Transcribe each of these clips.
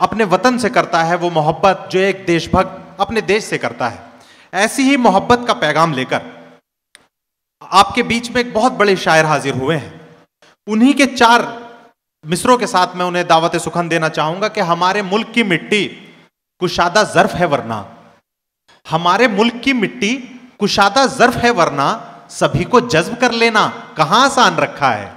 अपने वतन से करता है, वो मोहब्बत जो एक देशभक्त अपने देश से करता है। ऐसी ही मोहब्बत का पैगाम लेकर आपके बीच में एक बहुत बड़े शायर हाजिर हुए हैं। उन्हीं के चार मिसरों के साथ मैं उन्हें दावत सुखन देना चाहूँगा कि हमारे मुल्क की मिट्टी कुशादा जर्फ है वरना। हमारे मुल्क की मिट्टी कुशादा जर्फ है वरना, सभी को जज्ब कर लेना, कहाँ आसान रखा है?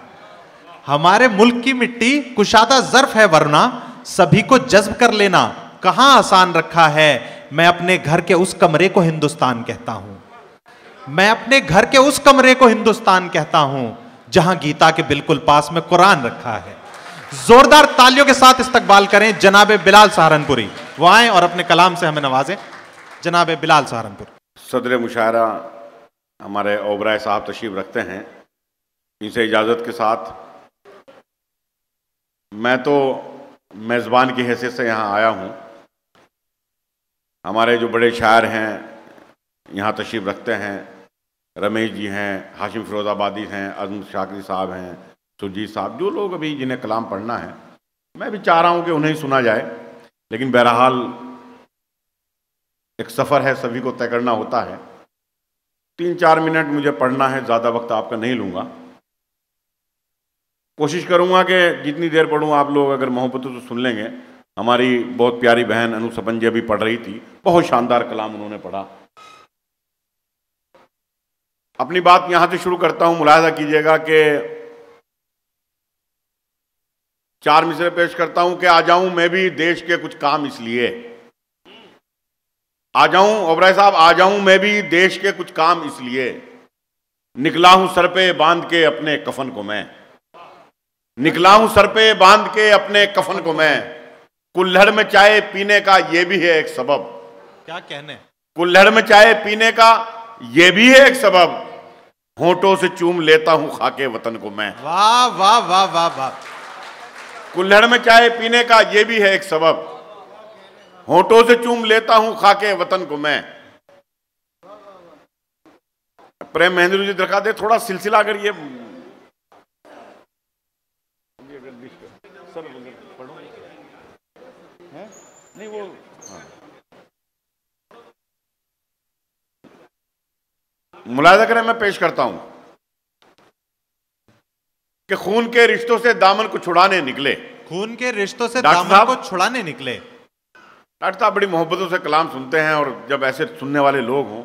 हमारे मुल्क की मिट्टी कुशादा जर्फ है वरना सभी को जज्ब कर लेना। कहाँ आसान रखा है? मैं अपने घर के उस कमरे को हिंदुस्तान कहता हूँ। मैं अपने घर के उस कमरे को हिंदुस्तान कहता हूँ, जहाँ गीता के बिल्कुल पास में कुरान रखा है। जोरदार तालियों के साथ इस्तकबाल करें। जनाब बिलाल सहारनपुरी। वो आए और अपने कलाम से हमें नवाजें। जनाब बिलाल सहारनपुर। सदर मुशायरा हमारे ओबराय साहब तशीफ रखते हैं। इनसे इजाज़त के साथ मैं तो मेज़बान की हैसियत से यहाँ आया हूँ। हमारे जो बड़े शायर हैं, यहाँ तशरीफ़ रखते हैं। रमेश जी हैं, हाशिम फिरोज़ाबादी हैं, अजम शाकरी साहब हैं, सुरजीत साहब, जो लोग अभी जिन्हें कलाम पढ़ना है, मैं भी चाह रहा हूँ कि उन्हें सुना जाए। लेकिन बहरहाल, एक सफ़र है, सभी को तय करना होता है। तीन चार मिनट मुझे पढ़ना है, ज़्यादा वक्त आपका नहीं लूँगा। कोशिश करूँगा कि जितनी देर पढ़ूँ, आप लोग अगर मोहब्बत तो सुन लेंगे। हमारी बहुत प्यारी बहन अनु सपन जी अभी पढ़ रही थी। बहुत शानदार कलाम उन्होंने पढ़ा। अपनी बात यहाँ से शुरू करता हूँ। मुलायदा कीजिएगा कि चार मिसरे पेश करता हूँ कि आ जाऊँ, मैं भी देश के कुछ काम इसलिए। आ जाऊँ, ओबराय साहब, आ जाऊँ, मैं भी देश के कुछ काम इसलिए। निकला हूँ सर पे बाँध के अपने कफन को मैं। निकला हूँ सर पे बाँध के अपने कफन को मैं। कुल्हड़ में चाय पीने का यह भी है एक सबब। क्या कहने? कुल्हड़ में चाय पीने का यह भी है एक सबब। होठों से चूम लेता हूँ खाके वतन को मैं। वाह वाह वाह वाह वाह। कुल्हड़ में चाय पीने का यह भी है एक सबब। होठों से चूम लेता हूँ खाके वतन को मैं। प्रेम महेंद्र जी दिखा दे थोड़ा सिलसिला अगर ये सर पढ़ो। है? नहीं वो हाँ। मुलायदा करें मैं पेश करता हूँ। कि खून के रिश्तों से दामन को छुड़ाने निकले। खून के रिश्तों से डॉक्टर दामन को छुड़ाने निकले। डॉक्टर साहब बड़ी मोहब्बतों से कलाम सुनते हैं और जब ऐसे सुनने वाले लोग हों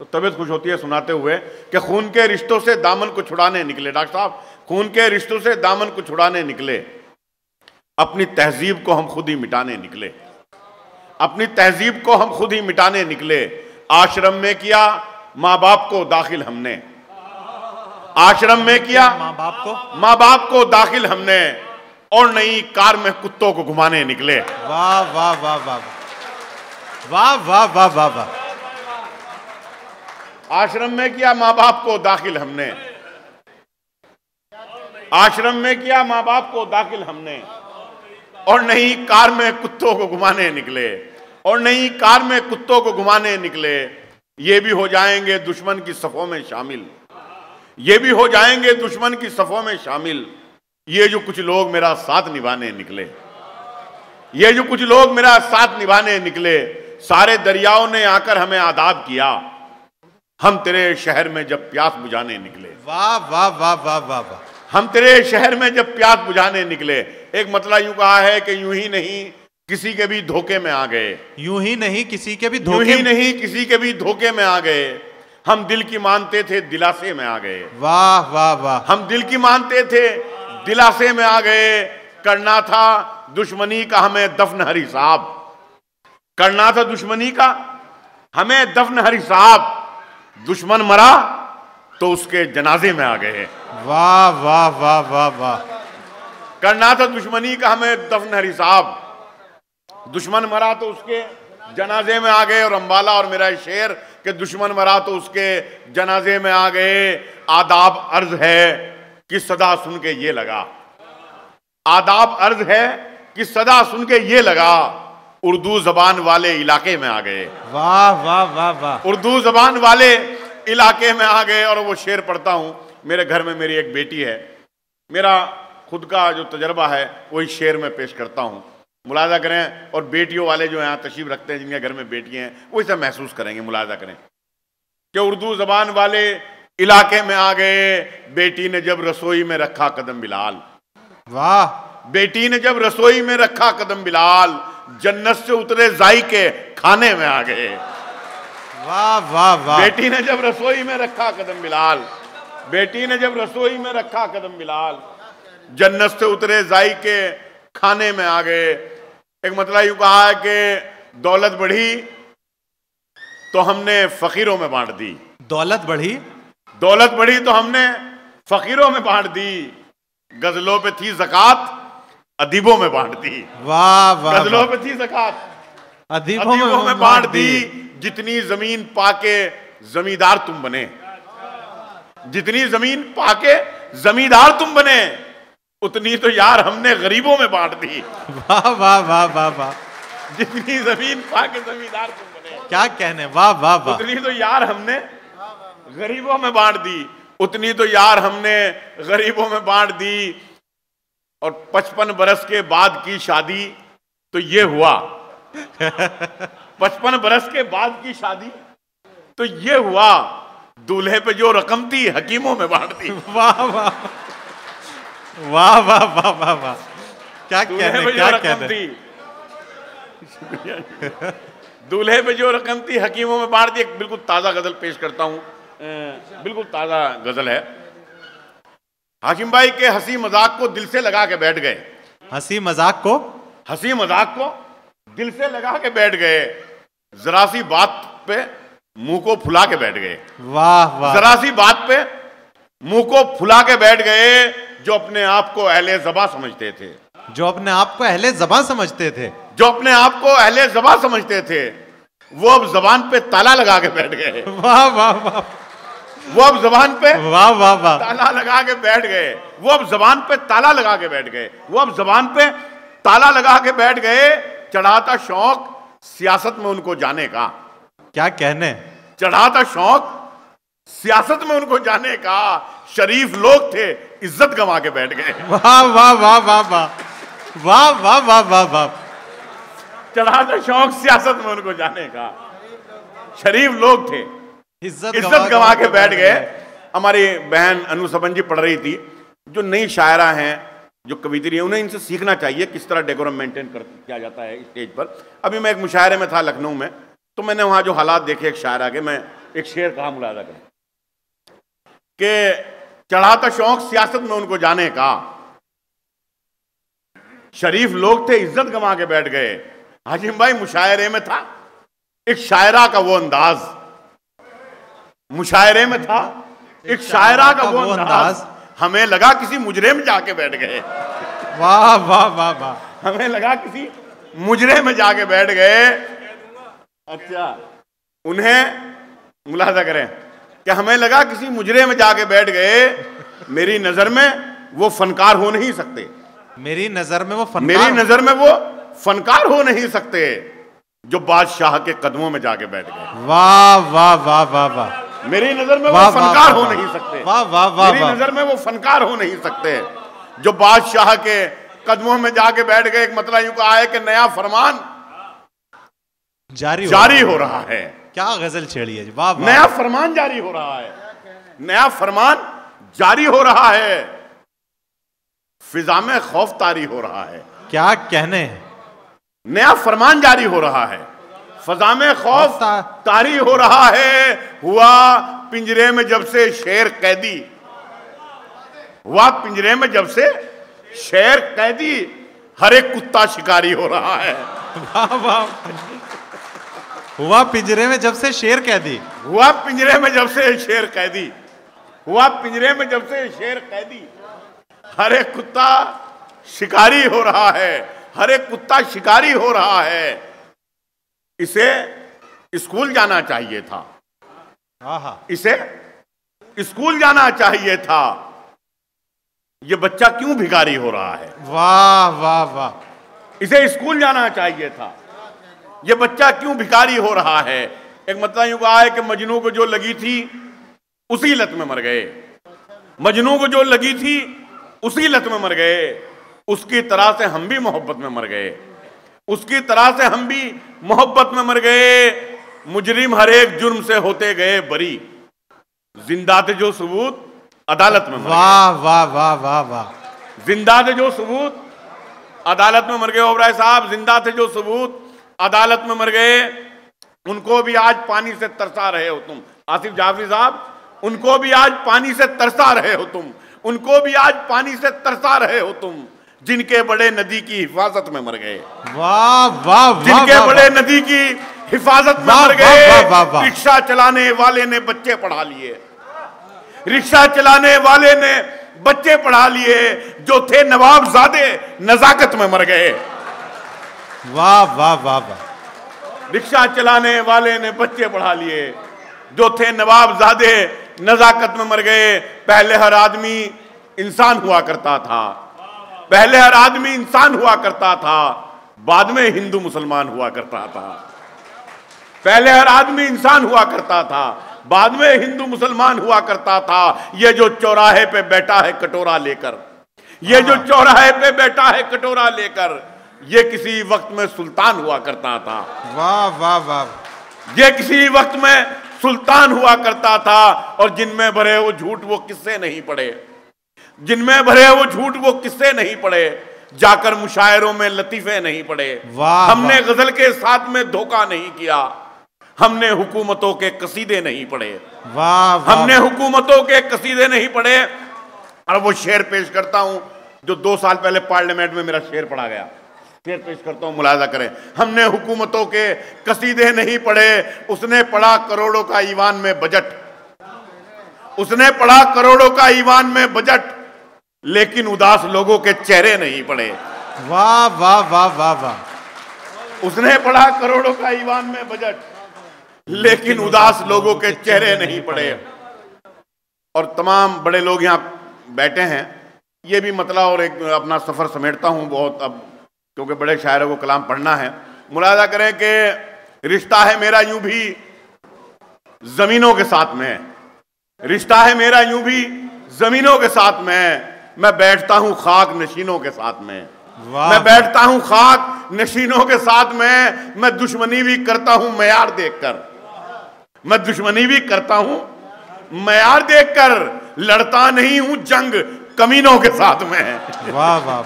तो तबीयत खुश होती है सुनाते हुए कि खून के रिश्तों से दामन को छुड़ाने निकले। डॉक्टर साहब खून के रिश्तों से दामन को छुड़ाने निकले। अपनी तहजीब को हम खुद ही मिटाने निकले। अपनी तहजीब को हम खुद ही मिटाने निकले। आश्रम में किया माँ बाप को दाखिल हमने। आश्रम में किया माँ बाप को? माँ बाप को दाखिल हमने। और नई कार में कुत्तों को घुमाने निकले। वाह वाह वाह वाह। वाह वाह वाह वाह वाह। आश्रम में किया माँ बाप को दाखिल हमने। आश्रम में किया माँ बाप को दाखिल हमने। और नहीं कार में कुत्तों को घुमाने निकले और नहीं कार में कुत्तों को घुमाने निकले ये भी हो जाएँगे दुश्मन की सफों में शामिल। ये भी हो जाएँगे दुश्मन की सफों में शामिल। ये जो कुछ लोग मेरा साथ निभाने निकले ये जो कुछ लोग मेरा साथ निभाने निकले सारे दरियाओं ने आकर हमें आदाब किया। हम तेरे शहर में जब प्यास बुझाने निकले वाह वाह वाह वाह वाह वाह। हम तेरे शहर में जब प्यास बुझाने निकले एक मतलब यूँ कहा है कि यूँ ही नहीं किसी के भी धोखे में आ गए। यूँ ही नहीं किसी के भी यूँ धोखे ही नहीं किसी के भी धोखे में आ गए। हम दिल की मानते थे दिलासे में आ गए। वाह वाह वाह। हम दिल की मानते थे दिलासे में आ गए। करना था दुश्मनी का हमें दफन हरी साहब। करना था दुश्मनी का हमें दफन हरी साहब। दुश्मन मरा तो उसके जनाजे में आ गए। वाह वाह वाह वाह वाह। करना था दुश्मनी का हमें दफन हरी साहब दुश्मन मरा तो उसके जनाजे में आ गए और अंबाला और मेरा शेर के दुश्मन मरा तो उसके जनाजे में आ गए। आदाब अर्ज़ है कि सदा सुन के ये लगा। आदाब अर्ज़ है कि सदा सुन के ये लगा उर्दू जबान वाले इलाके में आ गए। वाह वाह वाह वाह। उर्दू जबान वाले इलाके में आ गए और वो शेर पढ़ता हूँ। मेरे घर में मेरी एक बेटी है। मेरा खुद का जो तजर्बा है वही शेर में पेश करता हूँ। मुलाजा करें और बेटियों वाले जो यहाँ तशीफ रखते हैं जिनके घर में बेटियाँ हैं वो इसे महसूस करेंगे मुलाजा करें। कि उर्दू जबान वाले इलाके में आ गए बेटी ने जब रसोई में रखा कदम बिलाल। वाह! बेटी ने जब रसोई में रखा कदम बिलाल जन्नत से उतरे जाई के खाने में आ गए। वाह वाह वाह! बेटी ने जब रसोई में रखा कदम बिलाल बेटी ने जब रसोई में रखा कदम बिलाल जन्नत से उतरे जाई के खाने में आ गए। एक मतलब यू कहा है कि दौलत बढ़ी तो हमने फकीरों में बांट दी। दौलत बढ़ी? दौलत बढ़ी तो हमने फकीरों में बांट दी। गजलों पे थी जक़ात अदीबों में बांट दी। वाह वाह गजलों। पे थी जक़ात अदीबों अदीबों में बांट दी। जितनी ज़मीन पाके जमींदार तुम बने। जितनी ज़मीन पाके जमींदार तुम बने। उतनी तो यार हमने गरीबों में बांट दी। वाह वाह वाह वाह वाह। जितनी ज़मीन पाके जमींदार तुम बने। क्या कहने वाह वाह वाह। उतनी तो यार हमने गरीबों में बांट दी। उतनी तो यार हमने गरीबों में बांट दी। और पचपन बरस के बाद की शादी तो ये हुआ। पचपन बरस के बाद की शादी तो ये हुआ। दूल्हे पे जो रकम थी हकीमों में बांट दी। वाह वाह। वाह वाह वाह वाह वाह। क्या कहने क्या कहने? दूल्हे पे जो रकम थी हकीमों में बांट दी एक बिल्कुल ताज़ा गज़ल पेश करता हूँ। बिल्कुल ताज़ा गज़ल है। हाकिम भाई के हँसी मज़ाक को दिल से लगा के बैठ गए। हँसी मज़ाक को? हँसी मज़ाक को दिल से लगा के बैठ गए। जरा सी बात पे मुँह को फुला के बैठ गए। वाह वाह। जरा सी बात पे मुँह को फुला के बैठ गए। जो अपने आप को अहले जबा समझते थे। जो अपने आप को अहले जबा समझते थे। जो अपने आप को अहले जबा समझते थे वो अब जबान पे ताला लगा के बैठ गए। वाह वाह वाह। वो अब जबान पे वाह वाह वाह। ताला लगा के बैठ गए। वो अब जबान पे ताला लगा के बैठ गए। वो अब जबान पे ताला लगा के बैठ गए चढ़ाता शौक सियासत में उनको जाने का। क्या कहने? चढ़ाता शौक सियासत में उनको जाने का। शरीफ लोग थे इज़्ज़त गंवा के बैठ गए। वाह वाह वाह वाह वाह। वाह वाह वाह वाह वाह। चढ़ाता शौक सियासत में उनको जाने का। शरीफ लोग थे। इज़्ज़त इज़्ज़त गंवा के बैठ गए। हमारी बहन अनु सबन जी पढ़ रही थी। जो नई शायरा हैं जो कवित्री हैं उन्हें इनसे सीखना चाहिए किस तरह डेकोरम मेंटेन कर किया जाता है स्टेज पर। अभी मैं एक मुशायरे में था लखनऊ में तो मैंने वहाँ जो हालात देखे एक शायरा के मैं एक शेर कहा मुलाजा कर? कि चढ़ाता शौक सियासत में उनको जाने का। शरीफ लोग थे इज़्ज़त गंवा के बैठ गए। हाजिम भाई मुशायरे में था। एक शायरा का वो अंदाज। मुशायरे में था। एक शायरा का वो अंदाज। हमें लगा किसी मुजरे में जाके बैठ गए। वाह वाह वाह वाह। हमें लगा किसी मुजरे में जाके बैठ गए। अच्छा उन्हें मुलाजा करें। कि हमें लगा किसी मुजरे में जाके बैठ गए मेरी नज़र में वो फनकार हो नहीं सकते। मेरी नज़र में वो फनकार मेरी नज़र में वो फनकार हो नहीं सकते जो बादशाह के कदमों में जाके बैठ गए। वाह वाह वाह वाह वाह। मेरी नज़र में वो फनकार हो नहीं सकते। वाह, वाह, वाह, मेरी नज़र में वो फनकार हो नहीं सकते जो बादशाह के कदमों में जाके बैठ गए एक मतलब यूँ कहा है कि नया फरमान जारी हो जारी रहा हो। रहा है। क्या गज़ल छेड़ी है वाह नया फरमान जारी हो रहा है। नया फरमान जारी हो रहा है। फिजा में खौफ तारी हो रहा है। क्या कहने नया फरमान जारी हो रहा है। फजा में खौफ तारी हो रहा है। हुआ पिंजरे में जब से शेर कैदी। हुआ पिंजरे में जब से शेर कैदी। हर एक कुत्ता शिकारी हो रहा है। वाह वाह। हुआ पिंजरे में जब से शेर कैदी। हुआ पिंजरे में जब से शेर कैदी। हुआ पिंजरे में जब से शेर कैदी। हर एक कुत्ता शिकारी हो रहा है। हर कुत्ता शिकारी हो रहा है। इसे स्कूल जाना चाहिए था। आहा। इसे स्कूल जाना चाहिए था। ये बच्चा क्यों भिखारी हो रहा है? वाह वाह वाह। इसे स्कूल जाना चाहिए था। ये बच्चा क्यों भिखारी हो रहा है? एक मतलब यूँ कहा है कि मजनू को जो लगी थी उसी लत में मर गए। मजनू को जो लगी थी उसी लत में मर गए। उसकी तरह से हम भी मोहब्बत में मर गए। उसकी तरह से हम भी मोहब्बत में मर गए। मुजरिम हर एक जुर्म से होते गए बरी। ज़िंदा थे जो सबूत अदालत में वाह वाह वाह वाह वाह। ज़िंदा थे जो सबूत अदालत में मर गए। ओबराय साहब ज़िंदा थे जो सबूत अदालत में मर गए उनको भी आज पानी से तरसा रहे हो तुम। आसिफ जाफरी साहब उनको भी आज पानी से तरसा रहे हो तुम। उनको भी आज पानी से तरसा रहे हो तुम जिनके बड़े नदी की हिफाजत में मर गए। वाह वाह जिनके बड़े। नदी की हिफाजत में मर गए। रिक्शा चलाने वाले ने बच्चे पढ़ा लिए। रिक्शा चलाने वाले ने बच्चे पढ़ा लिए जो थे नवाब जादे नजाकत में मर गए। वाह वाह वाह वाह। रिक्शा चलाने वाले ने बच्चे पढ़ा लिए। जो थे नवाब जादे नजाकत में मर गए। पहले हर आदमी इंसान हुआ करता था। पहले हर आदमी इंसान हुआ करता था। बाद में हिंदू मुसलमान हुआ करता था। पहले हर आदमी इंसान हुआ करता था। बाद में हिंदू मुसलमान हुआ करता था। ये जो चौराहे पे बैठा है कटोरा लेकर ये जो चौराहे पे बैठा है कटोरा लेकर ये किसी वक्त में सुल्तान हुआ करता था। वाह वाह वाह। ये किसी वक्त में सुल्तान हुआ करता था और जिनमें भरे वो झूठ वो किस्से नहीं पड़े जिनमें भरे वो झूठ वो किससे नहीं पड़े जाकर मुशायरों में लतीफे नहीं पड़े वाह, हमने। गज़ल के साथ में धोखा नहीं किया। हमने हुकूमतों के कसीदे नहीं पढ़े। वाह वाह। हमने हुकूमतों के कसीदे नहीं पढ़े। और वो शेर पेश करता हूँ जो दो साल पहले पार्लियामेंट में मेरा शेर पढ़ा गया। शेर पेश करता हूँ मुलाजा करें। हमने हुकूमतों के कसीदे नहीं पढ़े। उसने पढ़ा करोड़ों का ईवान में बजट। उसने पढ़ा करोड़ों का ईवान में बजट। लेकिन उदास लोगों के चेहरे नहीं पड़े। वाह वाह वाह वाह वाह। उसने पढ़ा करोड़ों का ईवान में बजट। लेकिन उदास लोगों के चेहरे नहीं पड़े। और तमाम बड़े लोग यहाँ बैठे हैं। ये भी मतलब और एक अपना सफ़र समेटता हूँ। बहुत अब क्योंकि बड़े शायरों को कलाम पढ़ना है। मुलाजा करें कि रिश्ता है मेरा यूँ भी जमीनों के साथ में रिश्ता है मेरा यूँ भी जमीनों के साथ में मैं बैठता हूँ खाक नशीनों के साथ में मैं बैठता हूँ खाक नशीनों के साथ में मैं दुश्मनी भी करता हूँ मैार देखकर। मैं दुश्मनी भी करता हूँ मैार देखकर। लड़ता नहीं हूँ जंग कमीनों के साथ में वाह वाह।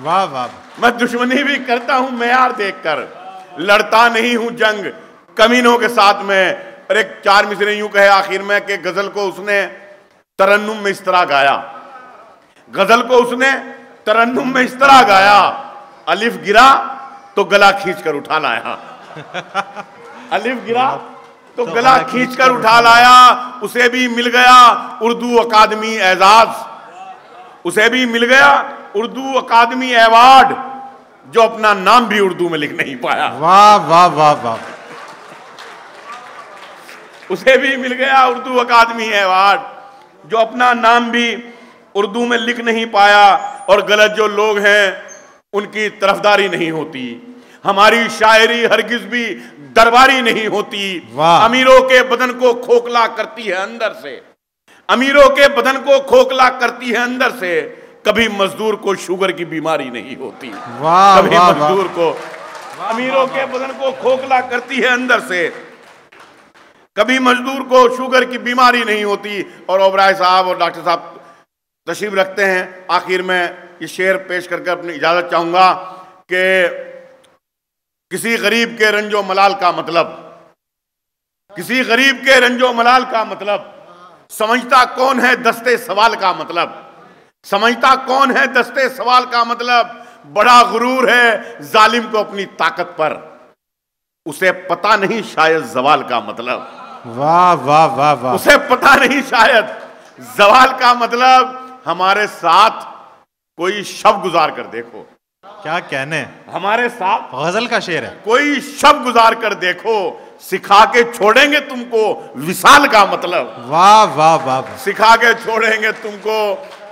वाह वाह मैं दुश्मनी भी करता हूँ मैार देखकर। लड़ता नहीं हूँ जंग। कमीनों के साथ में। और एक चार मिसरे यूँ कहे आखिर में कि गज़ल को उसने तरन्नुम में इस तरह गाया। गज़ल को उसने तरन्नुम में इस तरह गाया। अलिफ गिरा तो गला खींच कर उठा लाया। अलिफ गिरा तो गला खींच कर उठा लाया। उसे भी मिल गया उर्दू अकादमी एजाज। उसे भी मिल गया उर्दू अकादमी अवार्ड जो अपना नाम भी उर्दू में लिख नहीं पाया। वाह वाह वाह वाह। उसे भी मिल गया उर्दू अकादमी अवार्ड जो अपना नाम भी उर्दू में लिख नहीं पाया और गलत जो लोग हैं उनकी तरफदारी नहीं होती। हमारी शायरी हरगिज भी दरबारी नहीं होती। अमीरों के बदन को खोखला करती है अंदर से। अमीरों के बदन को खोखला करती है अंदर से। कभी मजदूर को शुगर की बीमारी नहीं होती। वाह कभी मजदूर को अमीरों के बदन को खोखला करती है अंदर से। कभी मजदूर को शुगर की बीमारी नहीं होती और ओबराय साहब और डॉक्टर साहब तशरीफ़ रखते हैं। आखिर में ये शेर पेश करके अपनी इजाज़त चाहूँगा कि किसी गरीब के रंजो मलाल का मतलब किसी गरीब के रंजो मलाल का मतलब समझता कौन है दस्ते सवाल का मतलब? समझता कौन है? दस्ते सवाल का मतलब बड़ा गुरूर है जालिम को अपनी ताकत पर। उसे पता नहीं शायद जवाल का मतलब। वाह वाह वाह वाह। उसे पता नहीं शायद जवाल का मतलब हमारे साथ कोई शब गुजार कर देखो। क्या कहने? हमारे साथ गज़ल का शेर है। कोई शब गुजार कर देखो सिखा के छोड़ेंगे तुमको विशाल का मतलब। वाह वाह वाह। सिखा के छोड़ेंगे तुमको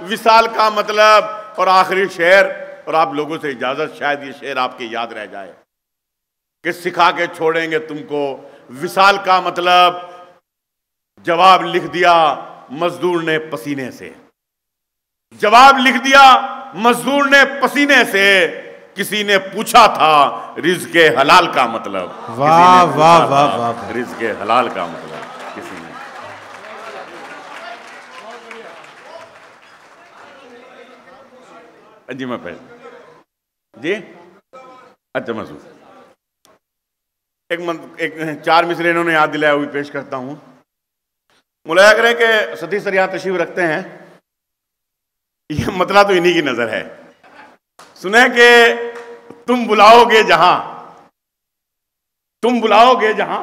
विशाल का मतलब और आखिरी शेर। और आप लोगों से इजाज़त शायद ये शेर आपके याद रह जाए। कि सिखा के छोड़ेंगे तुमको। विशाल का मतलब जवाब लिख दिया मजदूर ने पसीने से। जवाब लिख दिया मजदूर ने पसीने से। किसी ने पूछा था रिज के हलाल का मतलब वाह वाह वाह वाह रिज के हलाल का मतलब। जी मैं पहले। जी? अच्छा महसूस एक मंत एक चार मिसरे इन्होंने याद दिलाया हुई पेश करता हूँ। मुलाया करें कि सती सर यहाँ तशीफ रखते हैं। ये मतला तो इन्हीं की नज़र है। सुने कि तुम बुलाओगे जहाँ तुम बुलाओगे जहाँ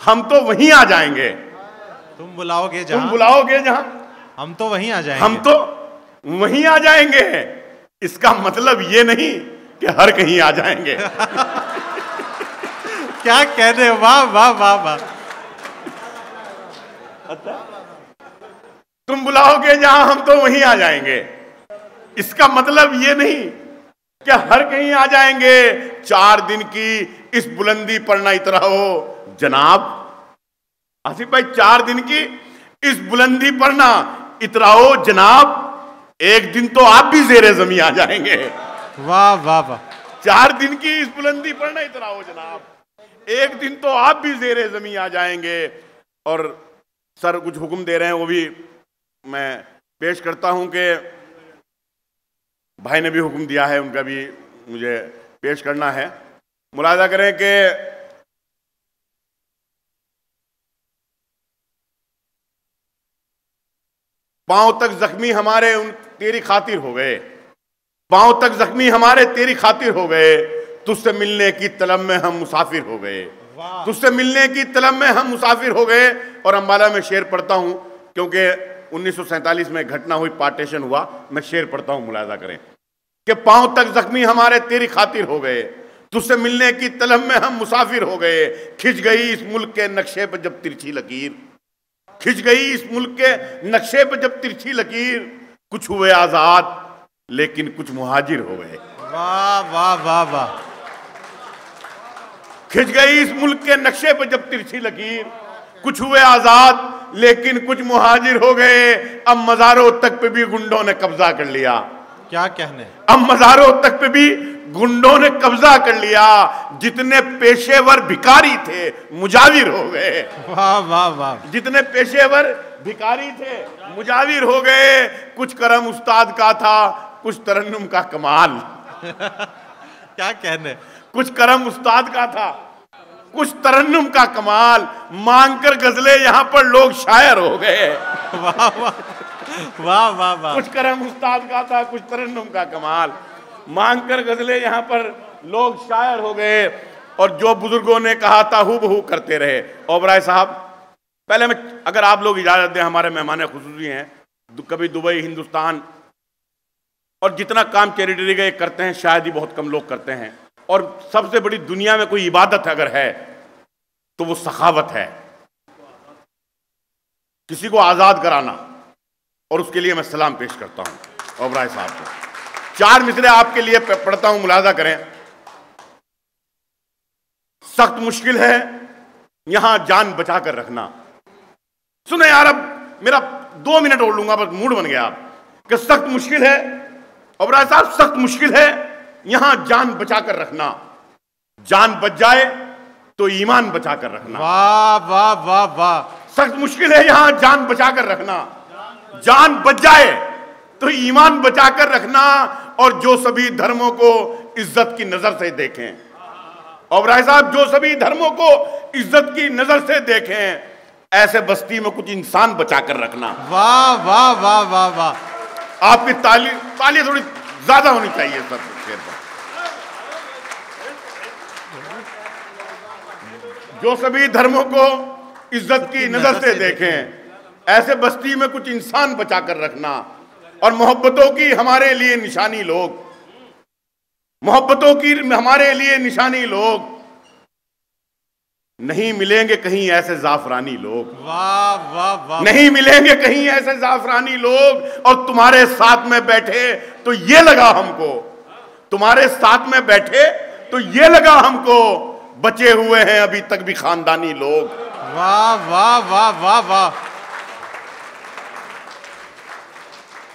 हम तो वहीं आ जाएँगे। तुम बुलाओगे तुम बुलाओगे जहाँ हम तो वहीं आ जाएँगे। हम तो वहीं आ जाएँगे। इसका मतलब ये नहीं कि हर कहीं आ जाएँगे। क्या कह रहे वाह वाह वाह वाह। अच्छा? तुम बुलाओगे जहाँ हम तो वहीं आ जाएँगे। इसका मतलब ये नहीं कि हर कहीं आ जाएँगे। चार दिन की इस बुलंदी पर ना इतरा हो। जनाब आसिफ भाई चार दिन की इस बुलंदी पर ना इतराओ जनाब एक दिन तो आप भी जेरे जमी आ जाएँगे। वाह वाह वाह। चार दिन की इस बुलंदी पर ना इतराओ जनाब। एक दिन तो आप भी जेरे जमी आ जाएँगे। और सर कुछ हुक्म दे रहे हैं वो भी मैं पेश करता हूँ कि भाई ने भी हुक्म दिया है उनका भी मुझे पेश करना है। मुलाजा करें कि पाँव तक जख्मी हमारे उन तेरी खातिर हो गए। पाँव तक जख्मी हमारे तेरी खातिर हो गए। तुझसे मिलने की तलब में हम मुसाफिर हो गए। तुझसे मिलने की तलब में हम मुसाफिर हो गए। और अम्बाला में शेर पढ़ता हूँ क्योंकि उन्नीस में घटना हुई पार्टीशन हुआ मैं शेर पढ़ता हूँ मुलाजा करें। कि पाँव तक जख्मी हमारे तेरी खातिर हो गए। तुझसे मिलने की तलब में हम मुसाफिर हो गए। खिंच गई इस मुल्क के नक्शे पर जब तिरछी लकीर। खिंच गई इस मुल्क के नक्शे पर जब तिरछी लकीर। कुछ हुए आज़ाद लेकिन कुछ मुहाजिर हो गए। वाह वाह वाह वाह। खिंच गई इस मुल्क के नक्शे पर जब तिरछी लकीर कुछ हुए आज़ाद लेकिन कुछ मुहाजिर हो गए। अब मजारों तक पे भी गुंडों ने कब्जा कर लिया। क्या कहने? अब मजारों तक पे भी गुंडों ने कब्जा कर लिया। जितने पेशेवर भिकारी थे मुजाविर हो गए। वाह वाह वाह। जितने पेशेवर भिकारी थे। मुजाविर हो गए। कुछ करम उस्ताद का था कुछ तरन्नुम का कमाल। क्या कहने? कुछ करम उस्ताद का था कुछ तरन्नुम का कमाल। मांगकर गजले यहाँ पर लोग शायर हो गए। वाह वाह। वाह वाह वाह। कुछ करम उस्ताद का था कुछ तरन्नुम का कमाल। मांग कर गजले यहाँ पर लोग शायर हो गए। और जो बुज़ुर्गों ने कहा था हु बहू करते रहे। ओबराय साहब पहले मैं अगर आप लोग इजाज़त दें, हमारे मेहमान खसूसी हैं। कभी दुबई, हिंदुस्तान, और जितना काम चैरिटी का ये करते हैं, शायद ही बहुत कम लोग करते हैं। और सबसे बड़ी दुनिया में कोई इबादत अगर है तो वो सखावत है। किसी को आज़ाद कराना, और उसके लिए मैं सलाम पेश करता हूँ। ओबराय साहब को। चार मिसरे आपके लिए पढ़ता हूँ, मुलाजा करें। सख्त मुश्किल है, यहाँ जान बचा कर रखना। सुने यार अब मेरा दो मिनट और लूँगा बस मूड बन गया। आप कि सख्त मुश्किल है ओबराय साहब सख्त मुश्किल है। यहाँ जान बचा कर रखना। जान बच जाए तो ईमान बचा कर रखना। वाह वाह वाह वाह। सख्त मुश्किल है यहाँ जान बचा कर रखना। जान बच जाए तो ईमान बचा कर रखना और जो सभी धर्मों को इज़्ज़त की नज़र से देखें। और राय साहब जो सभी धर्मों को इज़्ज़त की नज़र से देखें ऐसे बस्ती में कुछ इंसान बचा कर रखना। वाह वाह वाह वाह वाह। आपकी ताली ताली थोड़ी ज़्यादा होनी चाहिए सर शेर पर जो सभी धर्मों को इज़्ज़त की नज़र से देखें। ऐसे बस्ती में कुछ इंसान बचा कर रखना और मोहब्बतों की हमारे लिए निशानी लोग। मोहब्बतों की हमारे लिए निशानी लोग। नहीं मिलेंगे कहीं ऐसे जाफरानी लोग। वाह वाह वाह। नहीं मिलेंगे कहीं ऐसे जाफरानी लोग और तुम्हारे साथ में बैठे तो ये लगा हमको। तुम्हारे साथ में बैठे तो ये लगा हमको बचे हुए हैं अभी तक भी खानदानी लोग। वाह वाह वाह वाह वाह।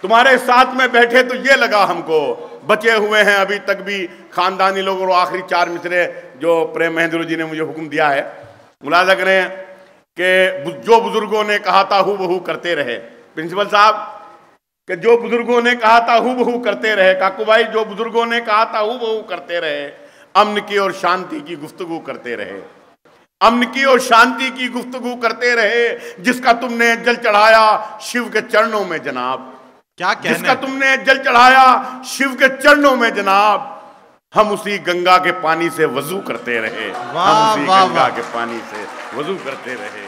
तुम्हारे साथ में बैठे तो ये लगा हमको बचे हुए हैं अभी तक भी खानदानी लोग और आखिरी चार मिसरे जो प्रेम महेंद्र जी ने मुझे हुक्म दिया है मुलाजा करें कि जो बुज़ुर्गों ने कहा था हु बहू करते रहे। प्रिंसिपल साहब कि जो बुज़ुर्गों ने कहा था हु बहू करते रहे काकू भाई जो बुज़ुर्गों ने कहा था हु बहू करते रहे अमन की और शांति की गुफ्तगु करते रहे। अमन की और शांति की गुफ्तगु करते रहे जिसका तुमने जल चढ़ाया शिव के चरणों में जनाब। क्या कहने? जिसका तुमने जल चढ़ाया शिव के चरणों में जनाब। हम उसी गंगा के पानी से वज़ू करते रहे। हम उसी गंगा के पानी से वज़ू करते रहे।